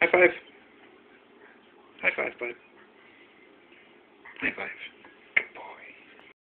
High five. High five, bud. High five.